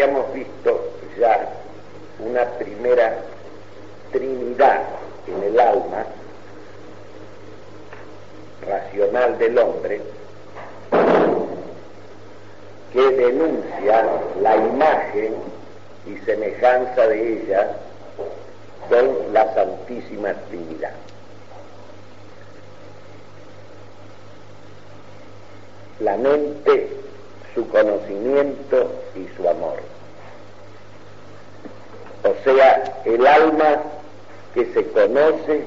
habíamos visto ya una primera trinidad en el alma racional del hombre que denuncia la imagen y semejanza de ella con la Santísima Trinidad. La mente, su conocimiento y su amor. O sea, el alma que se conoce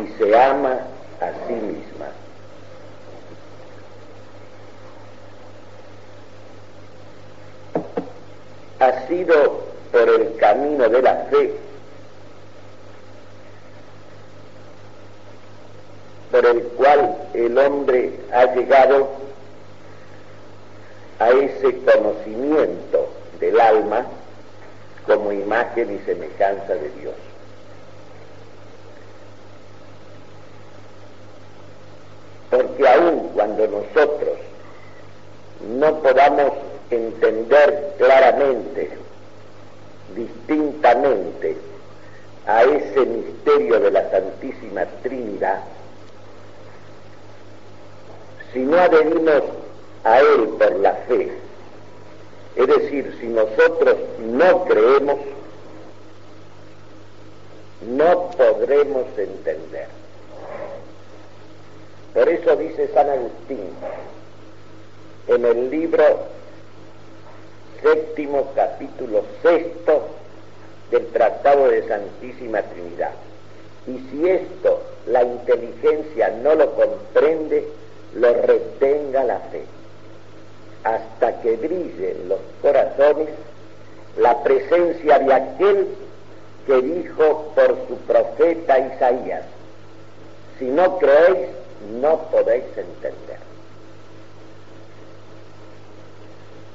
y se ama a sí misma. Ha sido por el camino de la fe por el cual el hombre ha llegado a ese conocimiento del alma como imagen y semejanza de Dios. Porque aun cuando nosotros no podamos entender claramente, distintamente, a ese misterio de la Santísima Trinidad, si no adherimos a Él por la fe, es decir, si nosotros no creemos, no podremos entender. Por eso dice San Agustín en el libro séptimo capítulo sexto del Tratado de Santísima Trinidad. Y si esto la inteligencia no lo comprende, lo retenga la fe, hasta que brille en los corazones la presencia de aquel que dijo por su profeta Isaías, si no creéis, no podéis entender.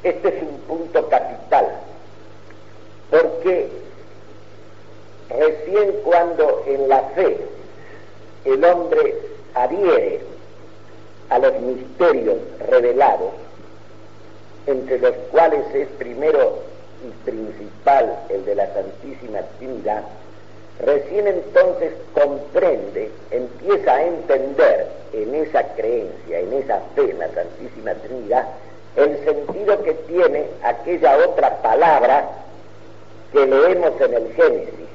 Este es un punto capital, porque recién cuando en la fe el hombre adhiere a los misterios revelados, entre los cuales es primero y principal el de la Santísima Trinidad, recién entonces comprende, empieza a entender en esa creencia, en esa fe en la Santísima Trinidad, el sentido que tiene aquella otra palabra que leemos en el Génesis,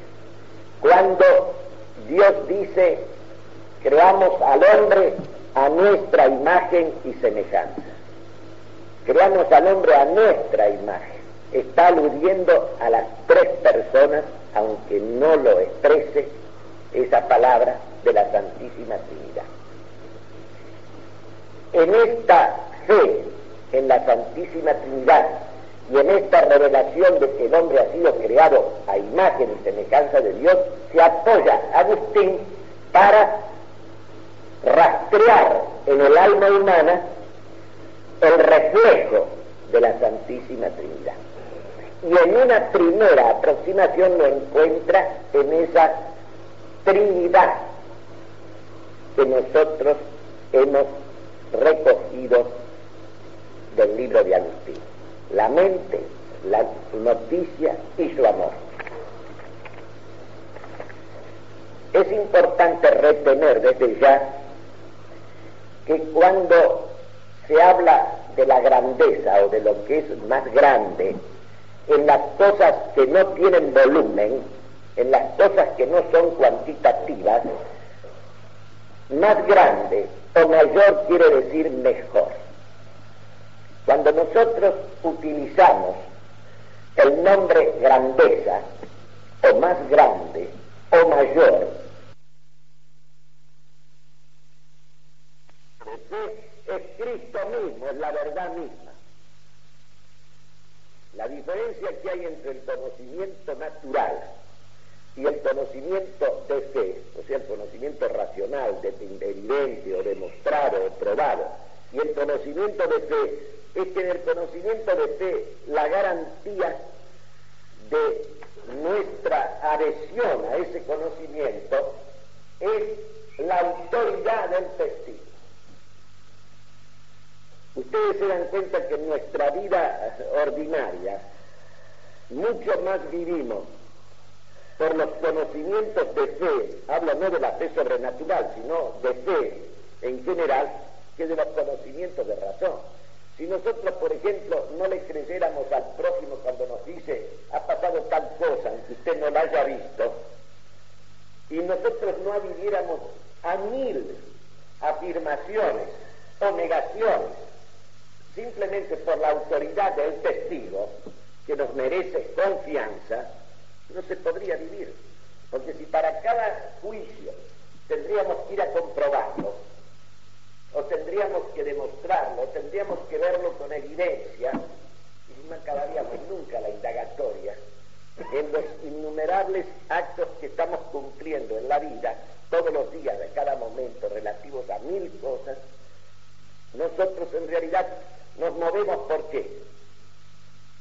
cuando Dios dice, creamos al hombre a nuestra imagen y semejanza. Creamos al hombre a nuestra imagen. Está aludiendo a las tres personas, aunque no lo exprese esa palabra de la Santísima Trinidad. En esta fe en la Santísima Trinidad y en esta revelación de que el hombre ha sido creado a imagen y semejanza de Dios, se apoya Agustín para rastrear en el alma humana el reflejo de la Santísima Trinidad. Y en una primera aproximación lo encuentra en esa Trinidad que nosotros hemos recogido del libro de Agustín. La mente, la noticia y su amor. Es importante retener desde ya que cuando se habla de la grandeza o de lo que es más grande, en las cosas que no tienen volumen, en las cosas que no son cuantitativas, más grande o mayor quiere decir mejor. Cuando nosotros utilizamos el nombre grandeza, o más grande, o mayor, es Cristo mismo, es la verdad misma. La diferencia que hay entre el conocimiento natural y el conocimiento de fe, o sea, el conocimiento racional, de, evidente o demostrado o probado, y el conocimiento de fe, es que en el conocimiento de fe la garantía de nuestra adhesión a ese conocimiento es la autoridad del testigo. Ustedes se dan cuenta que en nuestra vida ordinaria mucho más vivimos por los conocimientos de fe, habla no de la fe sobrenatural, sino de fe en general, que de los conocimientos de razón. Si nosotros, por ejemplo, no le creyéramos al prójimo cuando nos dice, ha pasado tal cosa, aunque usted no la haya visto, y nosotros no adhiriéramos a mil afirmaciones o negaciones, simplemente por la autoridad del testigo, que nos merece confianza, no se podría vivir. Porque si para cada juicio tendríamos que ir a comprobarlo, o tendríamos que demostrarlo, o tendríamos que verlo con evidencia, y no acabaríamos nunca la indagatoria en los innumerables actos que estamos cumpliendo en la vida, todos los días, de cada momento, relativos a mil cosas, nosotros en realidad nos movemos por qué?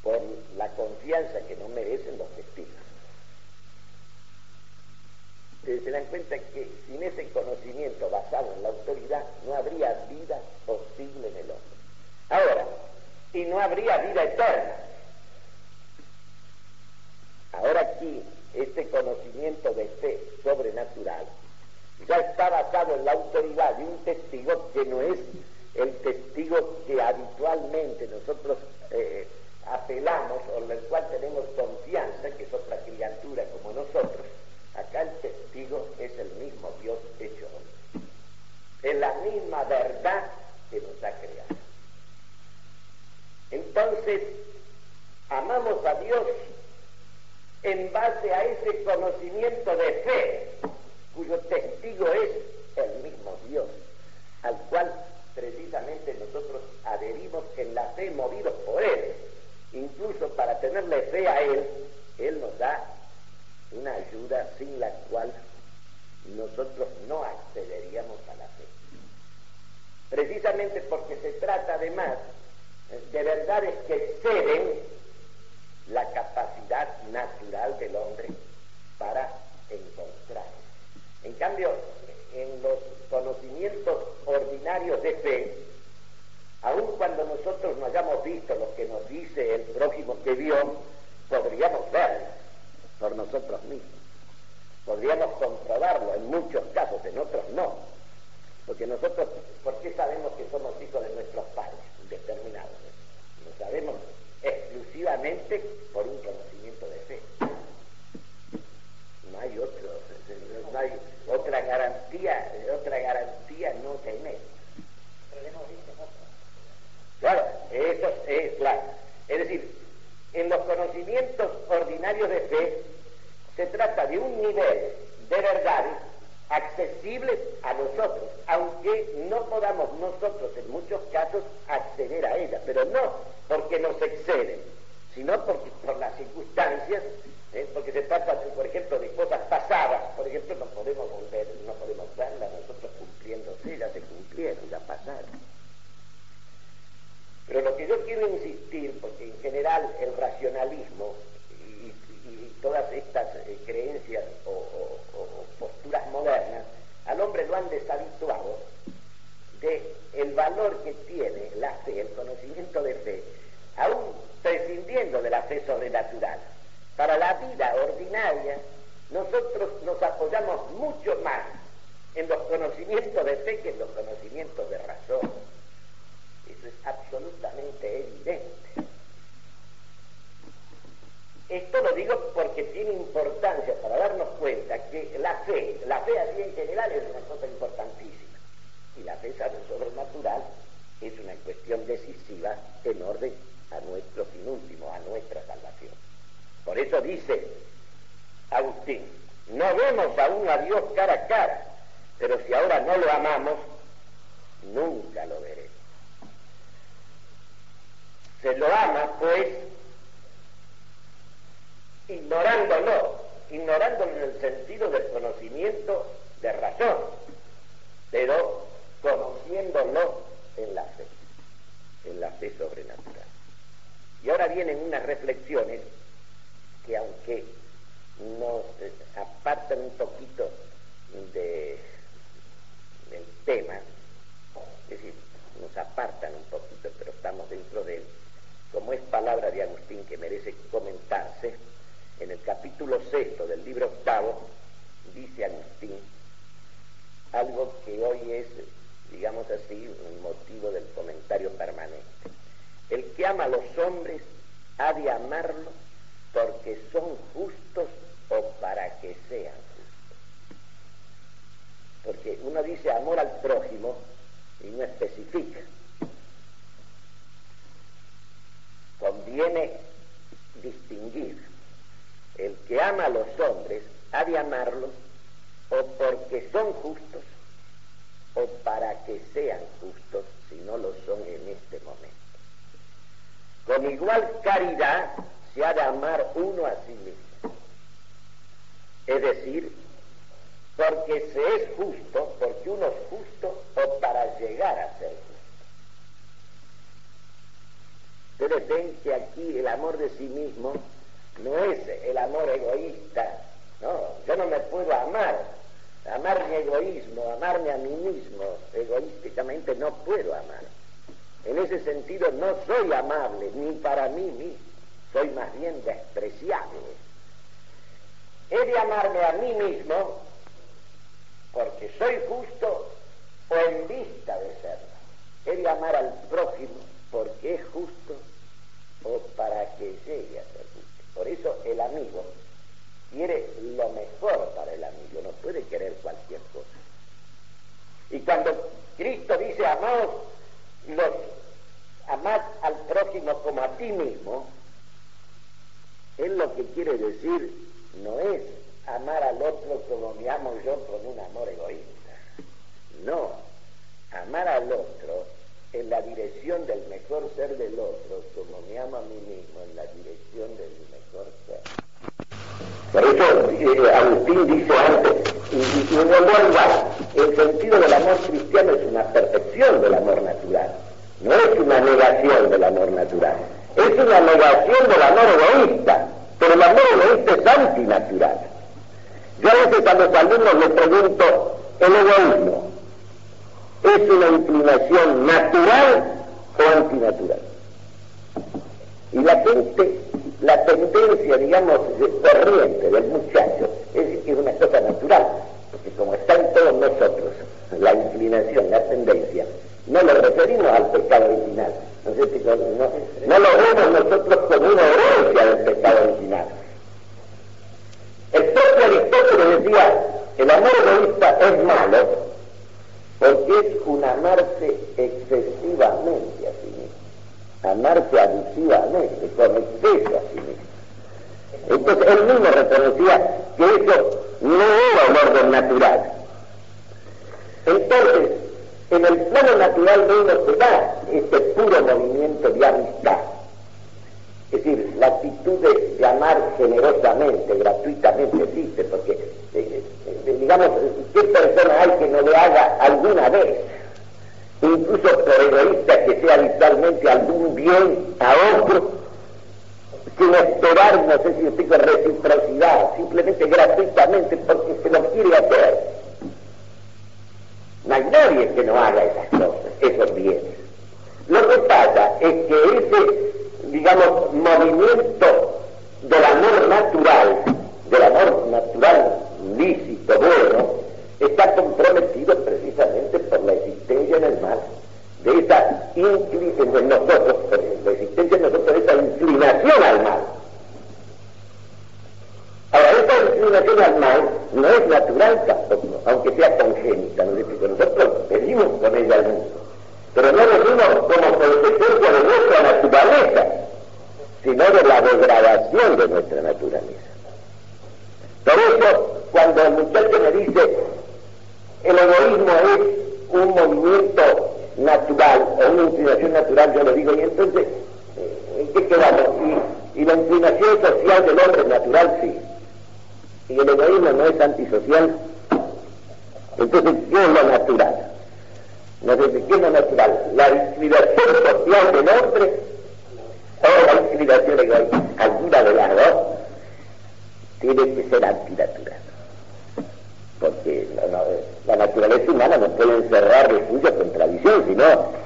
Por la confianza que nos merecen los testigos. Ustedes se dan cuenta que sin ese conocimiento basado en la autoridad no habría vida posible en el hombre. Ahora, y no habría vida eterna. Ahora aquí, este conocimiento de fe sobrenatural ya está basado en la autoridad de un testigo que no es el testigo que habitualmente nosotros eh, apelamos o en el cual tenemos confianza, que es otra criatura como nosotros, acá el testigo es el mismo Dios hecho hombre. Es la misma verdad que nos ha creado. Entonces, amamos a Dios en base a ese conocimiento de fe, cuyo testigo es el mismo Dios, al cual precisamente nosotros adherimos en la fe movidos por Él. Incluso para tenerle fe a Él, Él nos da una ayuda sin la cual nosotros no accederíamos a la fe. Precisamente porque se trata además de verdades que exceden la capacidad natural del hombre para encontrar. En cambio, en los conocimientos ordinarios de fe, aun cuando nosotros no hayamos visto lo que nos dice el prójimo que vio, podríamos ver por nosotros mismos. Podríamos comprobarlo en muchos casos, en otros no. Porque nosotros, ¿por qué sabemos que somos hijos de nuestros padres determinados? Lo sabemos exclusivamente por un conocimiento de fe. No hay otro, garantía, otra garantía no tenemos. Claro, eso es claro. Es decir, en los conocimientos ordinarios de fe se trata de un nivel de verdades accesibles a nosotros, aunque no podamos nosotros en muchos casos acceder a ellas, pero no porque nos exceden, sino porque por las circunstancias, ¿eh? porque se trata, por ejemplo, de cosas pasadas, por ejemplo, no podemos volver, no podemos verlas nosotros cumpliéndose, ya se cumplieron, ya pasaron. Pero lo que yo quiero insistir, porque en general el racionalismo y, todas estas eh, creencias o, posturas modernas al hombre lo han deshabituado de el valor que tiene la fe, el conocimiento de fe, aún prescindiendo de la fe sobrenatural. Para la vida ordinaria, nosotros nos apoyamos mucho más en los conocimientos de fe que en los conocimientos de razón. Eso es absolutamente evidente. Esto lo digo porque tiene importancia para darnos cuenta que la fe, la fe así en general es una cosa importantísima. Y la fe sobrenatural es una cuestión decisiva en orden a nuestro fin último, a nuestra salvación. Por eso dice Agustín, no vemos aún a Dios cara a cara, pero si ahora no lo amamos, nunca lo veremos. Se lo ama, pues, ignorándolo, ignorándolo en el sentido del conocimiento de razón, pero conociéndolo en la fe, en la fe sobrenatural. Y ahora vienen unas reflexiones que aunque nos apartan un poquito de, del tema, es decir, nos apartan un poquito, pero estamos dentro de él, como es palabra de Agustín que merece comentarse, en el capítulo sexto del libro octavo, dice Agustín algo que hoy es, digamos así, un motivo del comentario permanente. El que ama a los hombres ha de amarlos porque son justos o para que sean justos. Porque uno dice amor al prójimo y no especifica. Conviene distinguir. El que ama a los hombres ha de amarlos o porque son justos o para que sean justos si no lo son en este momento. Con igual caridad se ha de amar uno a sí mismo. Es decir, porque se es justo, porque uno es justo o para llegar a ser justo. Ustedes ven que aquí el amor de sí mismo no es el amor egoísta. No, yo no me puedo amar. Amar mi egoísmo, amarme a mí mismo, egoísticamente no puedo amar. En ese sentido no soy amable ni para mí mismo, soy más bien despreciable. He de amarme a mí mismo porque soy justo o en vista de serlo. He de amar al prójimo porque es justo o para que llegue a ser justo. Por eso el amigo quiere lo mejor para el amigo, no puede querer cualquier cosa. Y cuando Cristo dice, amaos los, amad al prójimo como a ti mismo, él lo que quiere decir no es amar al otro como me amo yo con un amor egoísta. No, amar al otro en la dirección del mejor ser del otro, como me amo a mí mismo, en la dirección del mejor ser. Por eso eh, Agustín dice antes, y, en el el sentido del amor cristiano es una perfección del amor natural, no es una negación del amor natural, es una negación del amor egoísta, pero el amor egoísta es antinatural. Yo a veces a los alumnos les pregunto, ¿el egoísmo es una inclinación natural o antinatural? Y la gente, la tendencia, digamos,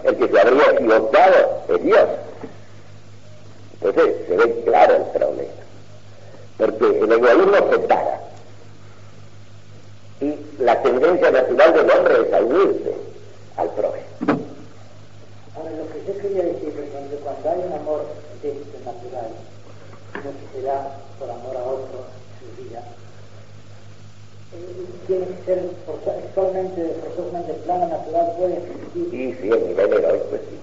el que se habría equivocado es Dios. Entonces se ve claro el problema. Porque el egoísmo separa. Y la tendencia natural del hombre es a unirse al prójimo. Ahora, lo que yo quería decir es que cuando hay un amor de este natural, no se da por amor a otro en su vida, eh, tiene que ser solamente, forzosamente plano natural, puede existir. Sí, sí, el nivel heroico es sí.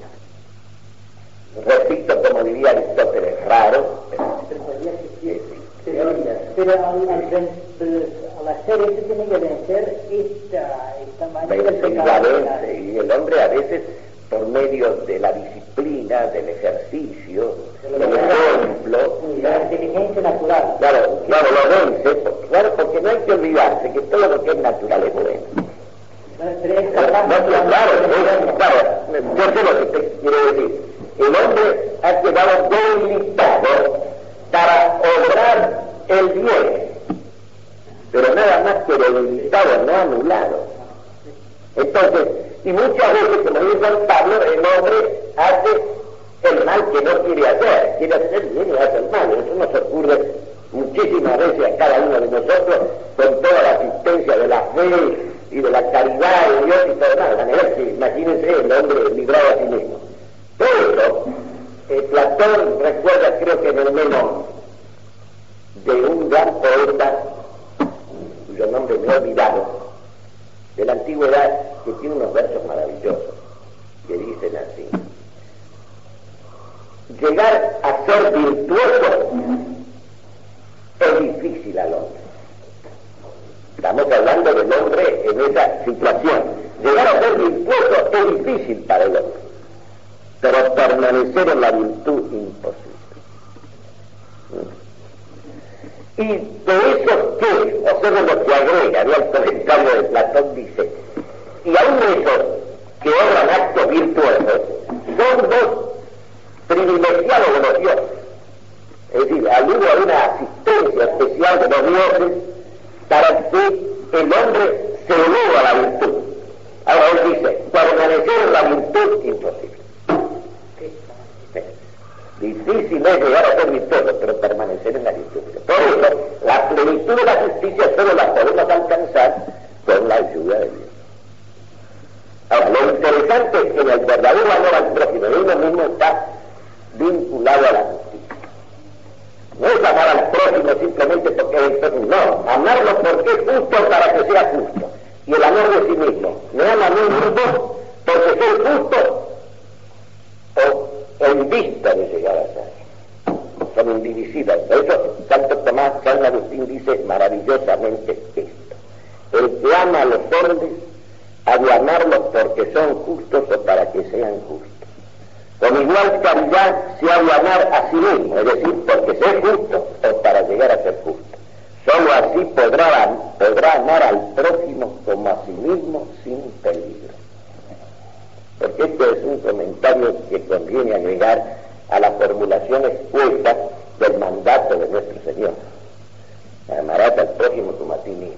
Repito, como diría Aristóteles, raro, pero podría existir. Pero, pero al, al, al, hacer eso tiene que vencer esta, esta manera de pecado. Y el hombre a veces por medio de la disciplina, del ejercicio, del ejemplo. La inteligencia natural. Claro, claro, lo vence, claro, porque no hay que olvidarse que todo lo que es natural es bueno. Pero es capaz no, claro, es, claro, yo sé lo que te quiero decir. El hombre ha quedado debilitado para obrar el bien, pero nada más que debilitado, no anulado. Entonces, y muchas veces, como dice San Pablo, el hombre hace el mal que no quiere hacer, quiere hacer bien y hace el mal. Eso nos ocurre muchísimas veces a cada uno de nosotros con toda la asistencia de la fe y de la caridad de Dios y todo nada. De imagínense el hombre librado a sí mismo. Todo eso, eh, Platón recuerda, creo que en el menor, de un gran poeta, cuyo nombre me he olvidado, de la antigüedad, que tiene unos versos maravillosos, que dicen así. Llegar a ser virtuoso es difícil al hombre. Estamos hablando del hombre en esa situación. Llegar a ser virtuoso es difícil para el hombre, pero permanecer en la virtud imposible. Y de esos que, o sea, de lo que agrega, había el comentario de Platón, dice, y aún esos que obran actos virtuosos son dos privilegiados de los dioses. Es decir, alude a una asistencia especial de los dioses para que el hombre se eleve a la virtud. Ahora él dice, permanecer virtud imposible. Difícil es llegar a ser virtuoso, pero permanecer en la virtud. Por eso, la plenitud de la justicia solo la podemos alcanzar con la ayuda de Dios. Ahora, lo interesante es que el verdadero amor al prójimo de uno mismo está vinculado a la justicia. No es amar al prójimo simplemente porque es el prójimo, no, amarlo porque es justo para que sea justo. Y el amor de sí mismo, me ama a mí mismo porque soy justo o en vista de llegar a ser. Son indivisibles. Por eso Santo Tomás, San Agustín dice maravillosamente esto. El que ama a los hombres ha de amarlos porque son justos o para que sean justos. Con igual caridad se ha de amar a sí mismo, es decir, porque sea justo o para llegar a ser justo. Solo así podrá, podrá amar al prójimo como a sí mismo sin peligro porque este es un comentario que conviene agregar a la formulación expuesta del mandato de nuestro Señor. Amarás al prójimo como a ti mismo.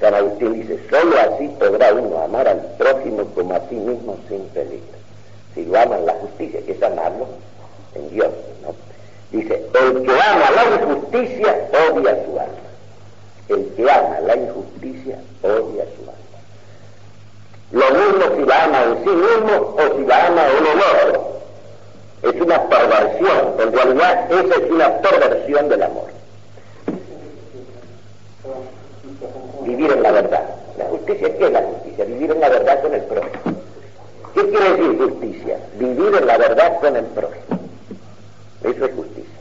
San Agustín dice, solo así podrá uno amar al prójimo como a sí mismo sin peligro. Si lo ama en la justicia, que es amarlo en Dios. ¿no? Dice, el que ama la injusticia odia su alma. El que ama la injusticia odia su alma. Lo mismo si la ama en sí mismo o si la ama en el otro. Es una perversión. En realidad, esa es una perversión del amor. Vivir en la verdad. Justicia, ¿qué es la justicia? Vivir en la verdad con el prójimo. ¿Qué quiere decir justicia? Vivir en la verdad con el prójimo. Eso es justicia.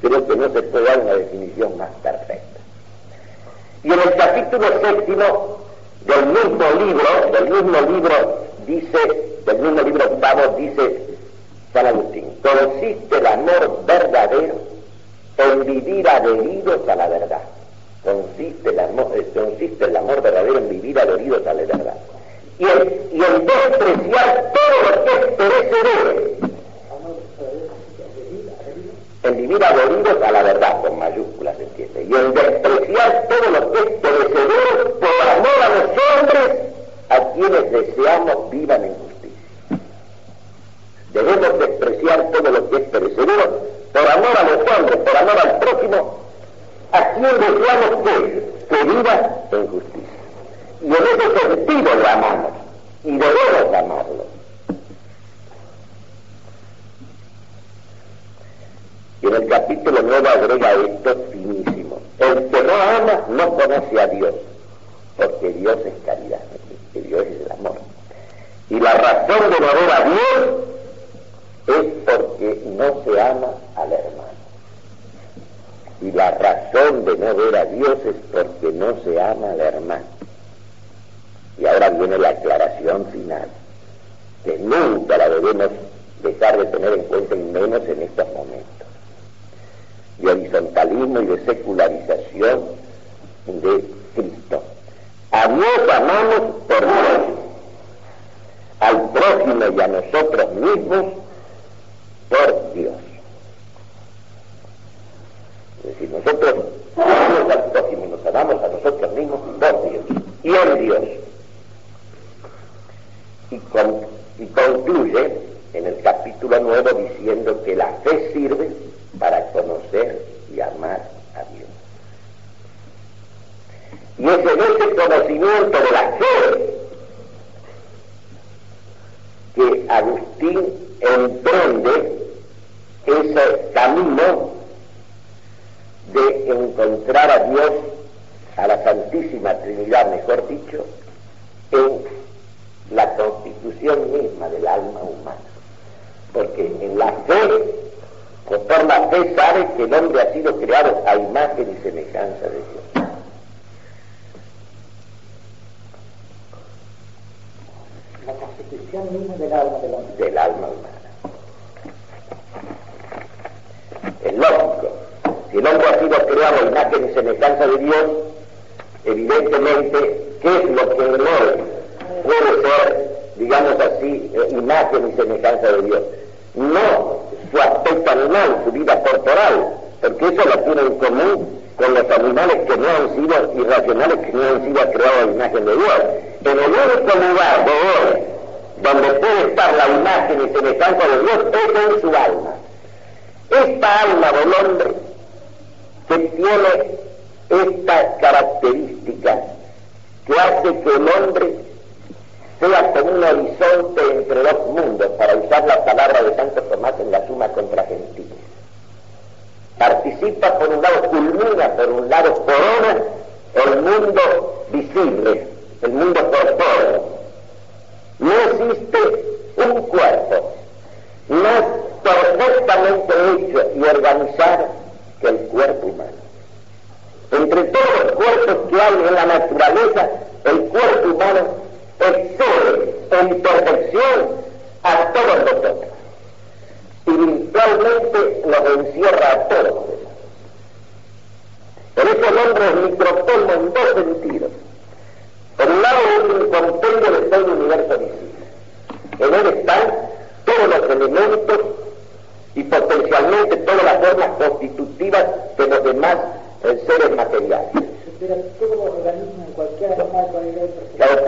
Creo que no se puede dar una definición más perfecta. Y en el capítulo séptimo del mismo libro, del mismo libro dice, del mismo libro octavo dice San Agustín, consiste el amor verdadero en vivir adheridos a la verdad. Consiste el amor, eh, consiste el amor verdadero en vivir adheridos a la verdad. Y en, y en despreciar todo lo que es perecedero en vivir adheridos a la verdad, con mayúsculas, ¿entiende? Y en despreciar todo lo que es perecedero por amor a los hombres a quienes deseamos vivan en justicia. Debemos despreciar todo lo que es perecedero, por amor a los hombres, por amor al prójimo, a quien deseamos que, viva en justicia. Y en ese sentido lo amamos, y debemos amarlo. Y en el capítulo 9 agrega esto finísimo. El que no ama no conoce a Dios, porque Dios es caridad, que Dios es el amor. Y la razón de no ver a Dios es porque no se ama al hermano. Y la razón de no ver a Dios es porque no se ama al hermano. Y ahora viene la aclaración final, que nunca la debemos dejar de tener en cuenta y menos en estos momentos de horizontalismo y de secularización de Cristo. A Dios amamos por Dios, al prójimo y a nosotros mismos por Dios. Es decir, nosotros amamos al prójimo nos amamos a nosotros mismos por Dios y en Dios. Y, y concluye en el capítulo nuevo diciendo que la fe sirve para conocer y amar a Dios. Y es en ese conocimiento de la fe que Agustín emprende ese camino de encontrar a Dios, a la Santísima Trinidad, mejor dicho, en la constitución misma del alma humana. Porque en la fe por la fe sabe que el hombre ha sido creado a imagen y semejanza de Dios. La constitución misma del alma del hombre. Del alma humana. Es lógico. Si el hombre ha sido creado a imagen y semejanza de Dios, evidentemente, ¿qué es lo que en él puede ser, digamos así, eh, imagen y semejanza de Dios? No su aspecto animal, su vida corporal, porque eso lo tiene en común con los animales que no han sido irracionales, que no han sido creados a la imagen de Dios. En el único lugar de hoy donde puede estar la imagen y semejanza de Dios es en su alma. Esta alma del hombre que tiene esta característica que hace que el hombre sea como un horizonte entre dos mundos, para usar la palabra de Santo Tomás en la suma contra gentiles. Participa por un lado, culmina por un lado, corona el mundo visible, el mundo corpóreo. No existe un cuerpo más perfectamente hecho y organizado que el cuerpo humano. Entre todos los cuerpos que hay en la naturaleza, el cuerpo humano excede en perfección a todos nosotros. Y virtualmente nos encierra a todos. Por eso el hombre es en dos sentidos. Por un lado es un compendio de todo el universo visible. En él están todos los elementos y potencialmente todas las formas constitutivas de los demás seres materiales todos los organismos en cualquier animal Claro,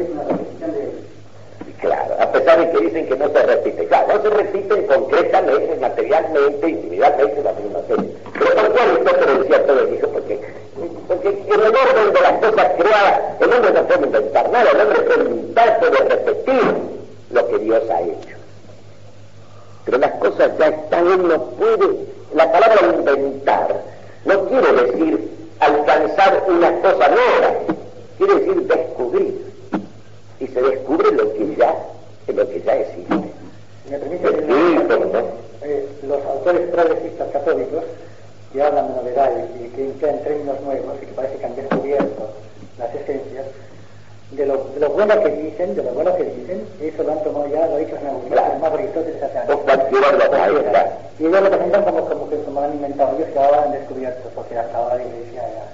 es una repetición de... Claro, a pesar de que dicen que no se repite. Claro, no se repiten concretamente, materialmente, individualmente la misma series. Pero ¿por qué Aristóteles decía todo eso? Porque, porque en el orden de las cosas creadas, el hombre no puede inventar nada, el hombre puede inventar, puede repetir lo que Dios ha hecho. Pero las cosas ya están, él no puede... La palabra inventar no quiere decir alcanzar una cosa nueva, quiere decir descubrir. Y se descubre lo que ya, lo que ya existe. Me permite eh, los autores progresistas católicos que hablan de novedades y que emplean términos nuevos y que parece que han descubierto las esencias, de lo, de lo bueno que dicen, de lo bueno que dicen, eso lo han tomado ya, lo ha dicho San claro. más Aristóteles hace años. Y ellos lo presentan como, como que lo han inventado ellos que ahora han descubierto, porque hasta ahora la iglesia era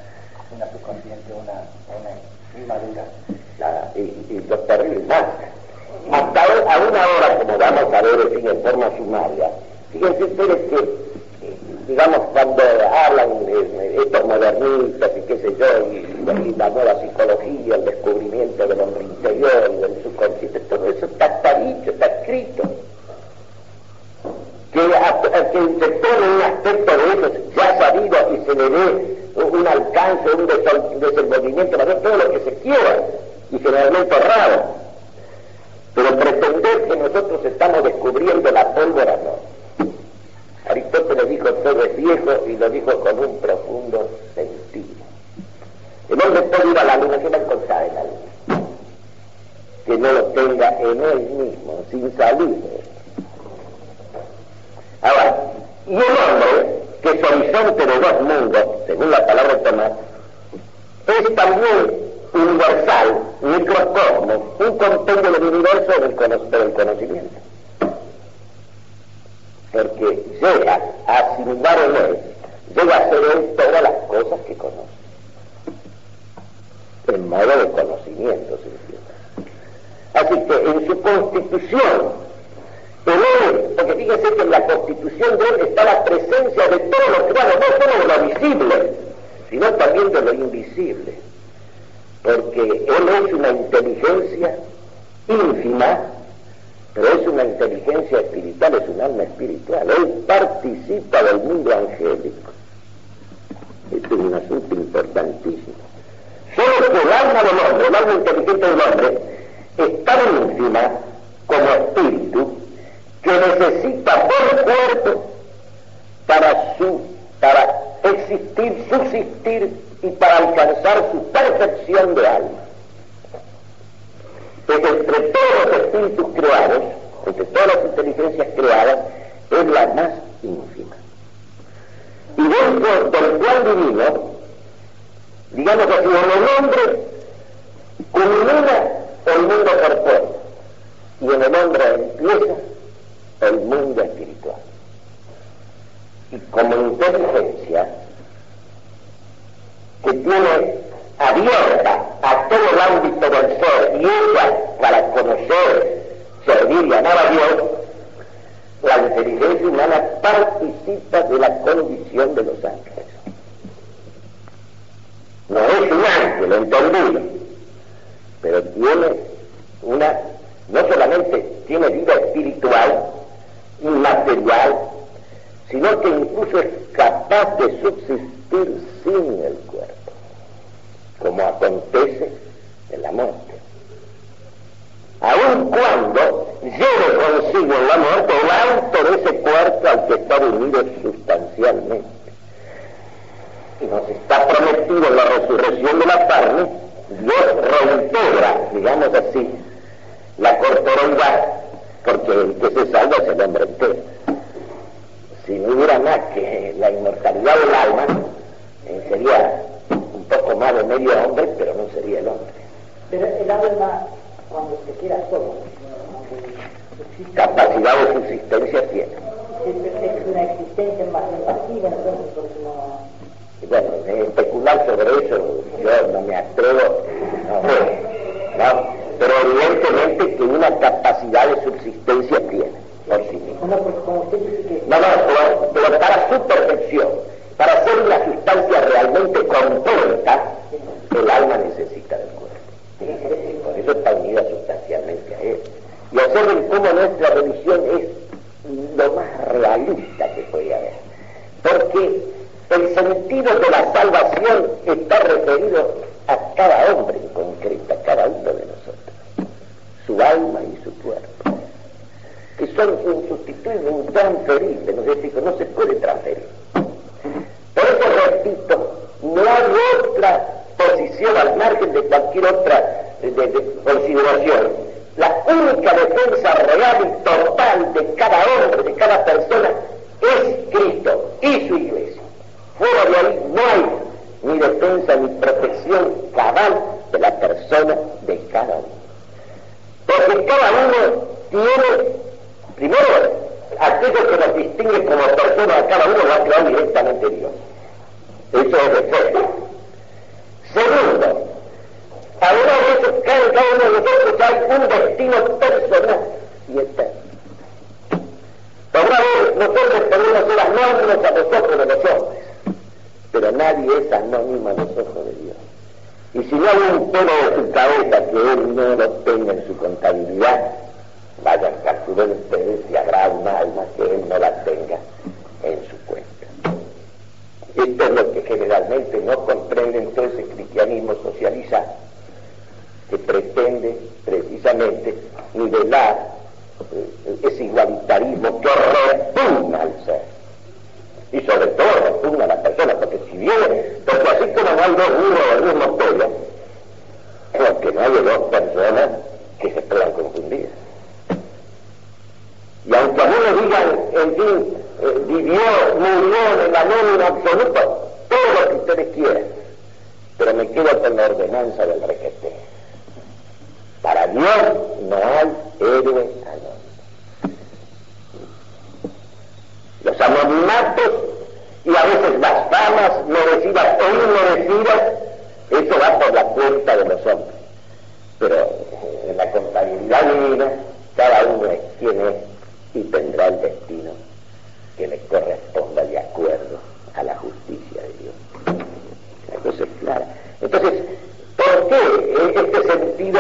una subconsciente, una, una inmadura. La, y, y lo terrible más, hasta a una hora, como vamos a ver en forma sumaria, fíjense ustedes que digamos, cuando hablan eh, estos modernistas y qué sé yo, y, la nueva psicología, el descubrimiento del hombre interior una inteligencia ínfima pero es una inteligencia espiritual, es un alma espiritual. Él participa del mundo angélico. Este es un asunto importantísimo. Solo que el alma del hombre, el alma inteligente del hombre, es tan ínfima como espíritu que necesita por cuerpo para su, para existir, subsistir y para alcanzar su perfección de alma que entre todos los espíritus creados, entre todas las inteligencias creadas, es la más ínfima. Y dentro del plan divino, digamos así, en el hombre culmina el mundo corpóreo y en el hombre empieza el mundo espiritual. Y como inteligencia que tiene abierta a todo el ámbito del ser y ella para conocer, servir y amar a Dios, la inteligencia humana participa de la condición de los ángeles. No es un ángel entendido, pero tiene una, no solamente tiene vida espiritual, inmaterial, sino que incluso es capaz de subsistir sin el cuerpo como acontece en la muerte. Aun cuando lleve consigo en la muerte el alto de ese cuerpo al que está unido sustancialmente. Y nos está prometido la resurrección de la carne, Dios reintegra, digamos así, la corporalidad, porque el que se salva es el hombre. Si no hubiera más que la inmortalidad del alma, eh, sería poco más de medio hombre, pero no sería el hombre. Pero el alma, cuando se queda solo, capacidad de subsistencia tiene. Es, una existencia más pasiva, entonces no... Bueno, especular sobre eso yo no me atrevo, no, no, pero evidentemente que una capacidad de subsistencia tiene por sí mismo. No, no, no, pero para su perfección para ser una sustancia realmente completa, el alma necesita del cuerpo. Su cabeza que él no lo tenga en su contabilidad, vayan calcular ustedes si habrá un alma que él no la tenga en su cuenta. Esto es lo que generalmente no comprenden todo ese cristianismo socializado, que pretende precisamente nivelar eh, ese igualitarismo que repugna al ser. Y sobre todo repugna a la persona, porque si viene, porque así como no hay dos del mismo pelo, porque no hay dos personas que se puedan confundir. Y aunque a mí me digan, en fin, eh, vivió, murió en la nómina absoluta, todo lo que ustedes quieran, pero me quedo con la ordenanza del requete. Para Dios no hay héroe anónimo. Los anonimatos y a veces las famas merecidas o inmerecidas, eso va por la cuenta de los hombres. Pero eh, en la contabilidad divina, cada uno es quien es y tendrá el destino que le corresponda de acuerdo a la justicia de Dios. La cosa es clara. Entonces, ¿por qué este sentido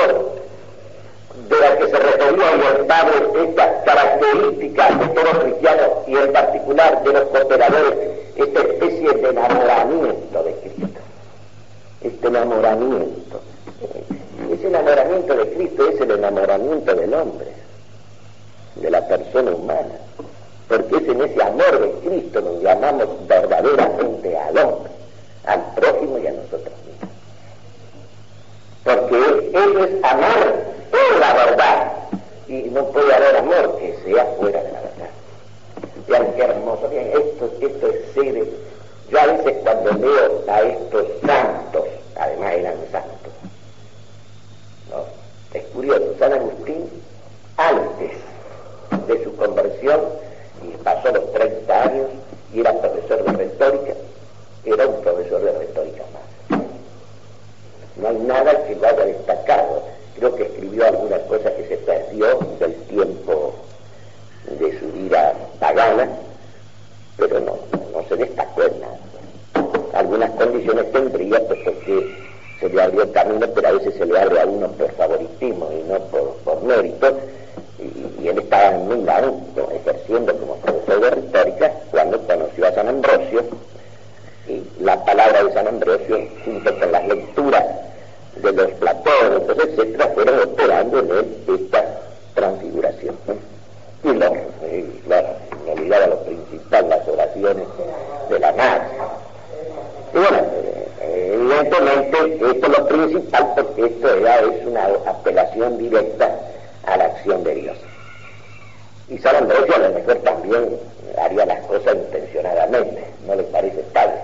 de la que se refería el Padre, esta característica de todo cristiano y en particular de los cooperadores, esta especie de enamoramiento de Este enamoramiento. Ese enamoramiento de Cristo es el enamoramiento del hombre de la persona humana, porque es en ese amor de Cristo donde llamamos verdaderamente al hombre, al prójimo y a nosotros mismos. Porque eso es amar por la verdad, y no puede haber amor que sea fuera de la verdad. Vean qué hermoso, bien, esto, esto es ser, yo a veces cuando leo a estos santos, además eran santos, ¿no? es curioso, San Agustín antes de su conversión y pasó los 30 años y era profesor de retórica, era un profesor de retórica más. No hay nada que lo haya destacado. Creo que escribió algunas cosas que se perdió del tiempo de su vida pagana, pero no, no se destacó en nada. Algunas condiciones tendría, pues porque se le abrió camino, pero a veces se le abre a uno por favoritismo y no por, mérito, y, él estaba en Milán ejerciendo como profesor de retórica cuando conoció a San Ambrosio y la palabra de San Ambrosio junto con las lecturas de los platónicos, etcétera, fueron operando en esta transfiguración. Y lo, claro, me olvidaba lo principal, de la madre. Y bueno, evidentemente esto es lo principal porque esto es una apelación directa a la acción de Dios. Y San Ambrosio a lo mejor también haría las cosas intencionadamente, ¿no le parece tal?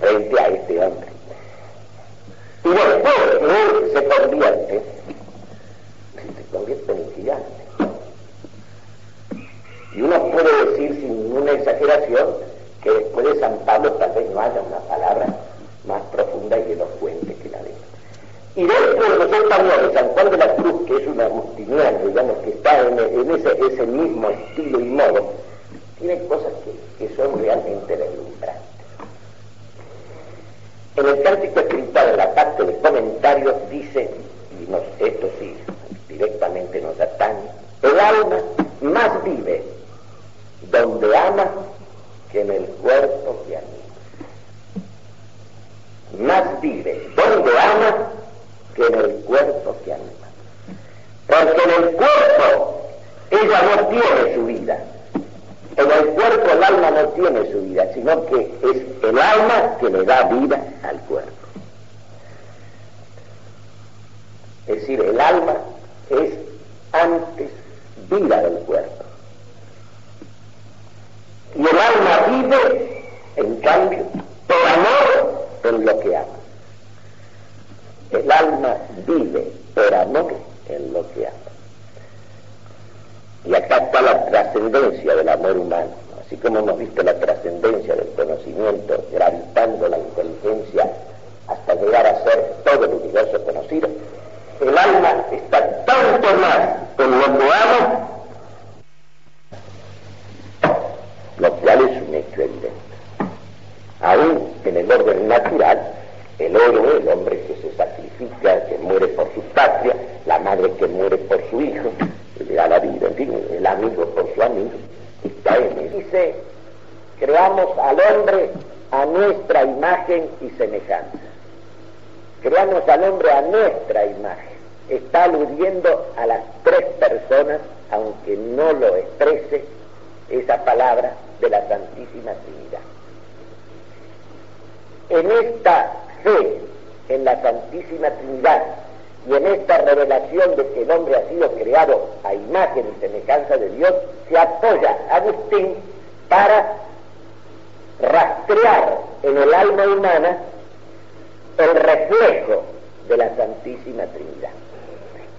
Frente a este hombre. Y después él se convierte, se convierte en gigante. Y uno puede decir sin ninguna exageración que después de San Pablo tal vez no haya una palabra más profunda y elocuente que la de él. Y dentro de los españoles, San Juan de la Cruz, que es un agustiniano, digamos, que está en, ese, mismo estilo y modo, tiene cosas que, son realmente deslumbrantes. En el cántico espiritual, en la parte de comentarios, dice, y esto sí, directamente nos atañe, el alma más vive donde ama que en el cuerpo que anima. Más vive donde ama que en el cuerpo que anima. Porque en el cuerpo ella no tiene tiene su vida, sino que es el alma que le da vida al cuerpo. Es decir, el alma es antes vida del cuerpo. Y el alma vive, en cambio, por amor en lo que ama. El alma vive por amor en lo que ama. Y acá está la trascendencia del amor humano, así como hemos visto la trascendencia del conocimiento gravitando la inteligencia hasta llegar a ser todo el universo conocido. El alma está tanto más en lo que ama, lo cual es un hecho evidente. Aún en el orden natural, el héroe, el hombre que se sacrifica, que muere por su patria, la madre que muere por su hijo, le da la vida, en fin, el amigo por su amigo, está en él. Dice, creamos al hombre a nuestra imagen y semejanza. Creamos al hombre a nuestra imagen. Está aludiendo a las tres personas, aunque no lo exprese esa palabra de la Santísima Trinidad. En esta fe en la Santísima Trinidad y en esta revelación de que el hombre ha sido creado a imagen y semejanza de Dios, se apoya Agustín para rastrear en el alma humana el reflejo de la Santísima Trinidad.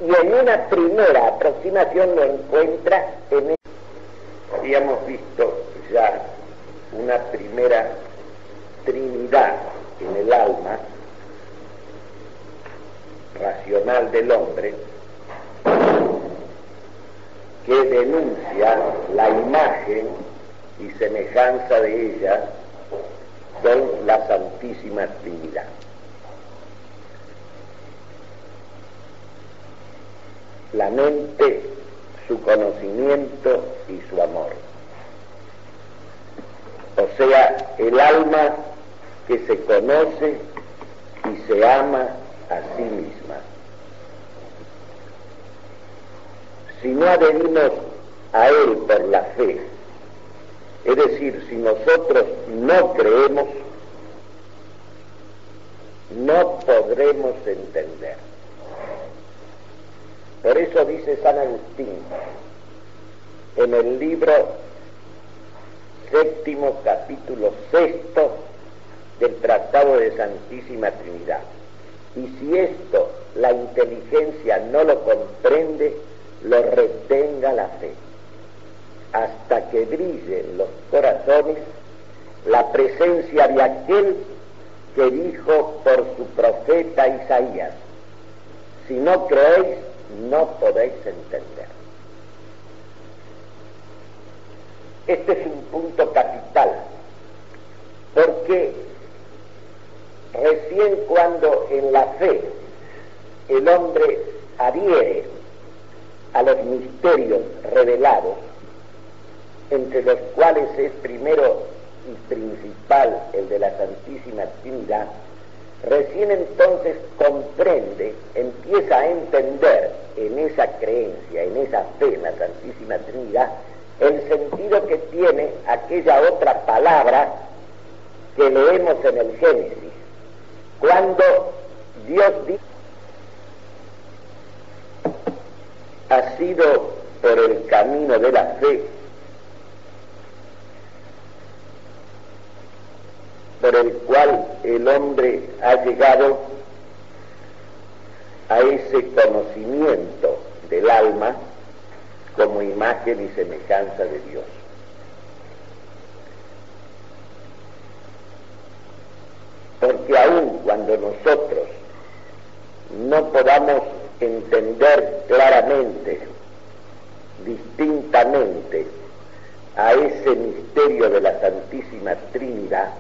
Y en una primera aproximación lo encuentra en... Habíamos visto ya una primera Trinidad en el alma racional del hombre que denuncia la imagen y semejanza de ella con la Santísima Trinidad. La mente, su conocimiento y su amor. O sea, el alma que se conoce y se ama a sí misma. Si no adherimos a Él por la fe, es decir, si nosotros no creemos, no podremos entender. Por eso dice San Agustín en el libro séptimo capítulo sexto del Tratado de Santísima Trinidad. Y si esto la inteligencia no lo comprende, lo retenga la fe, hasta que brille en los corazones la presencia de aquel que dijo por su profeta Isaías, si no creéis, no podéis entender. Este es un punto capital, porque recién cuando en la fe el hombre adhiere a los misterios revelados, entre los cuales es primero y principal el de la Santísima Trinidad, recién entonces comprende, empieza a entender en esa creencia, en esa fe en la Santísima Trinidad, el sentido que tiene aquella otra palabra que leemos en el Génesis, cuando Dios dice, ha sido por el camino de la fe, por el cual el hombre ha llegado a ese conocimiento del alma como imagen y semejanza de Dios. porque aun cuando nosotros no podamos entender claramente, distintamente, a ese misterio de la Santísima Trinidad,